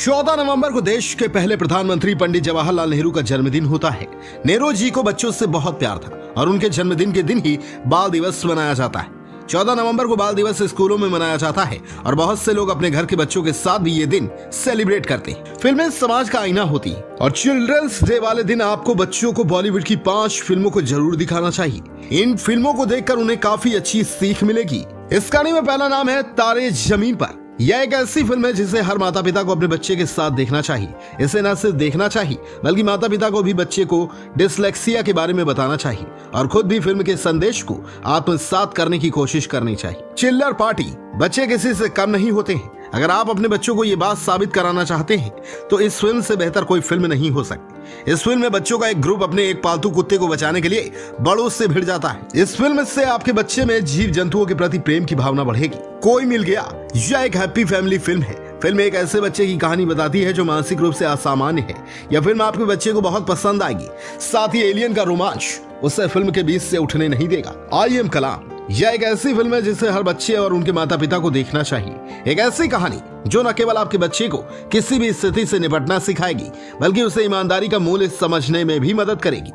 चौदह नवंबर को देश के पहले प्रधानमंत्री पंडित जवाहरलाल नेहरू का जन्मदिन होता है। नेहरू जी को बच्चों से बहुत प्यार था और उनके जन्मदिन के दिन ही बाल दिवस मनाया जाता है। चौदह नवंबर को बाल दिवस स्कूलों में मनाया जाता है और बहुत से लोग अपने घर के बच्चों के साथ भी ये दिन सेलिब्रेट करते हैं। फ़िल्में समाज का आईना होती है और चिल्ड्रंस डे वाले दिन आपको बच्चों को बॉलीवुड की पाँच फ़िल्मों को ज़रूर दिखाना चाहिए। इन फ़िल्मों को देखकर उन्हें काफ़ी अच्छी सीख मिलेगी। इस कहानी में पहला नाम है तारे ज़मीन पर। यह एक ऐसी फ़िल्म है जिसे हर माता पिता को अपने बच्चे के साथ देखना चाहिए। इसे न सिर्फ़ देखना चाहिए, बल्कि माता पिता को भी बच्चे को डिसलेक्सिया के बारे में बताना चाहिए और खुद भी फ़िल्म के संदेश को आत्मसात करने की कोशिश करनी चाहिए। चिल्लर पार्टी, बच्चे किसी से कम नहीं होते हैं। अगर आप अपने बच्चों को ये बात साबित कराना चाहते हैं तो इस फ़िल्म से बेहतर कोई फ़िल्म नहीं हो सकती। इस फ़िल्म में बच्चों का एक ग्रुप अपने एक पालतू कुत्ते को बचाने के लिए बड़ों से भिड़ जाता है। इस फ़िल्म से आपके बच्चे में जीव जंतुओं के प्रति प्रेम की भावना बढ़ेगी। कोई मिल गया, यह एक हैप्पी फैमिली फ़िल्म है। फ़िल्म एक ऐसे बच्चे की कहानी बताती है जो मानसिक रूप से असामान्य है यह फ़िल्म आपके बच्चे को बहुत पसंद आएगी। साथ ही एलियन का रोमांच उसे फ़िल्म के बीच से उठने नहीं देगा। I am Kalam. यह एक ऐसी फ़िल्म है जिसे हर बच्चे और उनके माता पिता को देखना चाहिए। एक ऐसी कहानी, जो न केवल आपके बच्चे को किसी भी स्थिति से निपटना सिखाएगी, बल्कि उसे ईमानदारी का मूल्य समझने में भी मदद करेगी।